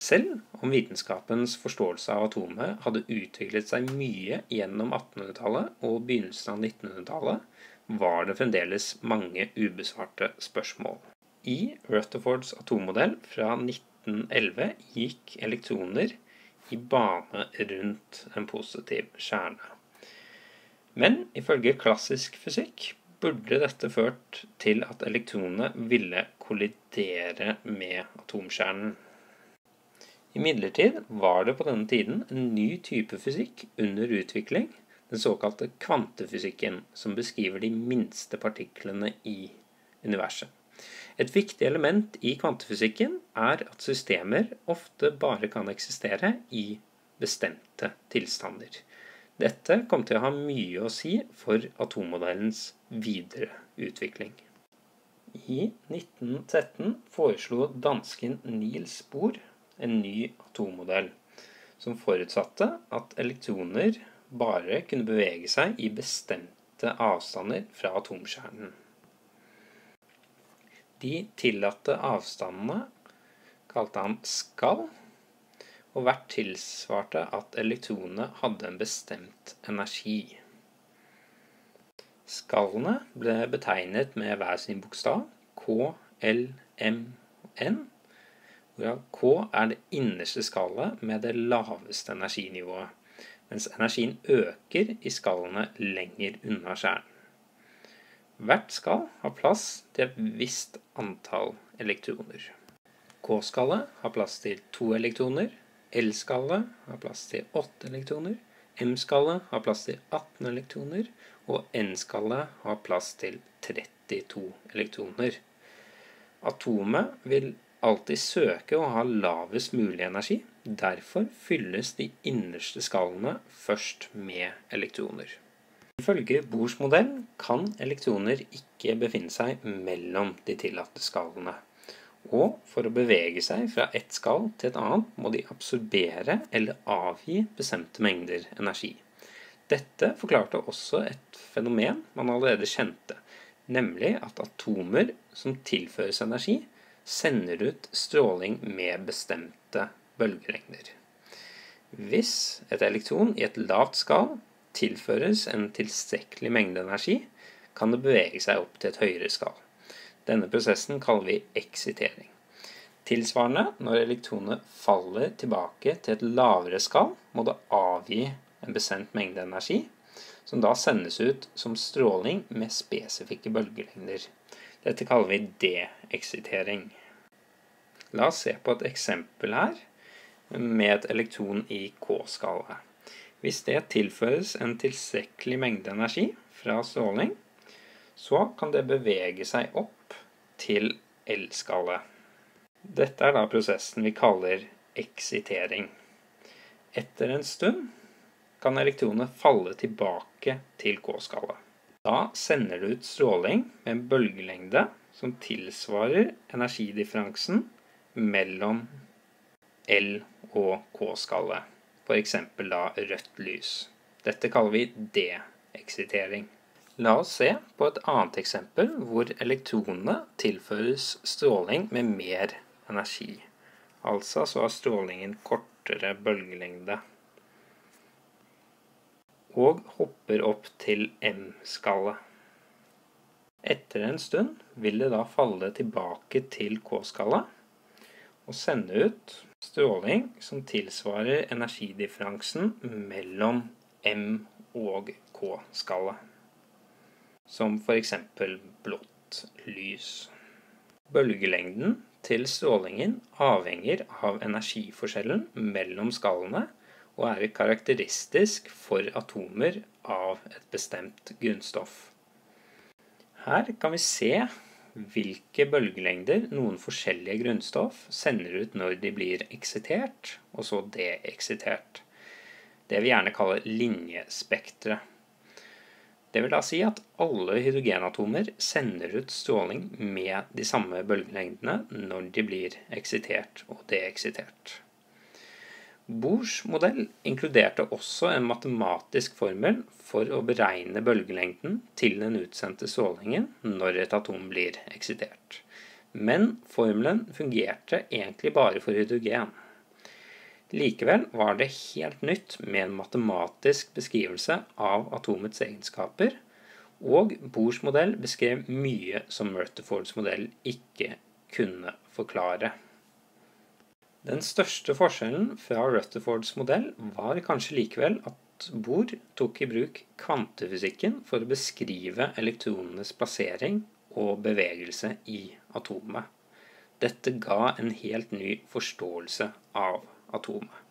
Selv om vitenskapens forståelse av atomet hadde utviklet seg mye gjennom 1800-tallet og begynnelsen av 1900-tallet, var det fremdeles mange ubesvarte spørsmål. I Rutherfords atommodell fra 1911 gikk elektroner i bane rundt en positiv kjerne. Men ifølge klassisk fysikk burde dette ført til at elektronene ville kollidere med atomkjernen. Imidlertid var det på denne tiden en ny type fysikk under utvikling, den såkalte kvantefysikken, som beskriver de minste partiklene i universet. Et viktig element i kvantefysikken er at systemer ofte bare kan eksistere i bestemte tilstander. Dette kom til å ha mye å si for atommodellens videre utvikling. I 1913 foreslo dansken Niels Bohr en ny atommodell, som forutsatte at elektroner bare kunne bevege seg i bestemte avstander fra atomkjernen. De tillatte avstandene kalte han skall, og hvert tilsvarte at elektronene hadde en bestemt energi. Skallene ble betegnet med hver sin bokstav, K, L, M N, hvorav K er det innerste skallet med det laveste energinivået mens energien øker i skallene lenger unna kjernen. Hvert skall har plass til et visst antall elektroner. K-skallet har plass til to elektroner, L-skallet har plass til åtte elektroner, M-skallet har plass til 18 elektroner, og N-skallet har plass til 32 elektroner. Atomet vil alltid søke å ha lavest mulig energi, Derfor fylles de innerste skallene først med elektroner. Ifølge Bohrs modell kan elektroner ikke befinne seg mellom de tillatte skallene. Og for å bevege seg fra ett skall til et annet må de absorbere eller avgi bestemte mengder energi. Dette forklarte også et fenomen man allerede kjente, nemlig at atomer som tilføres energi, sender ut stråling med bestemte bølgelengder. Hvis et elektron i et lavt skall tilføres en tilstrekkelig mengde energi, kan det bevege seg opp til et høyere skall. Denne prosessen kaller vi eksitering. Tilsvarende, når elektronet faller tilbake til et lavere skall, må det avgi en bestemt mengde energi, som da sendes ut som stråling med spesifikke bølgelengder. Dette kaller vi deeksitering. La oss se på et eksempel her med et elektron i K-skala. Hvis det tilføres en tilstrekkelig mengde energi fra stråling, så kan det bevege seg opp til L-skala. Dette er da prosessen vi kaller eksitering. Etter en stund kan elektronet falle tilbake til K-skallet. Da sender du ut stråling med en bølgelengde som tilsvarer energidifferansen mellom L og K-skallet, f.eks. da rødt lys. Dette kaller vi D-eksitering. La oss se på et annet eksempel hvor elektronene tilføres stråling med mer energi. Altså så har strålingen kortere bølgelengde. Og hopper opp til M-skallet. Etter en stund vil det da falle tilbake til K-skallet og sende ut stråling som tilsvarer energidifferansen mellom M- og K-skallet. Som f.eks. blått lys. Bølgelengden til strålingen avhenger av energiforskjellen mellom skallene og er karakteristisk for atomer av et bestemt grunnstoff. Her kan vi se hvilke bølgelengder noen forskjellige grunnstoff sender ut når de blir eksitert, og så deeksitert. Det vi gjerne kaller linjespektret. Det vil da si at alle hydrogenatomer sender ut stråling med de samme bølgelengdene når de blir eksitert og deeksitert. Bohrs modell inkluderte også en matematisk formel for å beregne bølgelengden til den utsendte strålingen når et atom blir eksitert. Men formelen fungerte egentlig bare for hydrogen. Likevel var det helt nytt med en matematisk beskrivelse av atomets egenskaper, og Bohrs modell beskrev mye som Murtherfords modell ikke kunne forklare. Den største forskjellen fra Rutherfords modell var kanskje likevel at Bohr tok i bruk kvantefysikken for å beskrive elektronenes plassering og bevegelse i atomet. Dette ga en helt ny forståelse av atomet.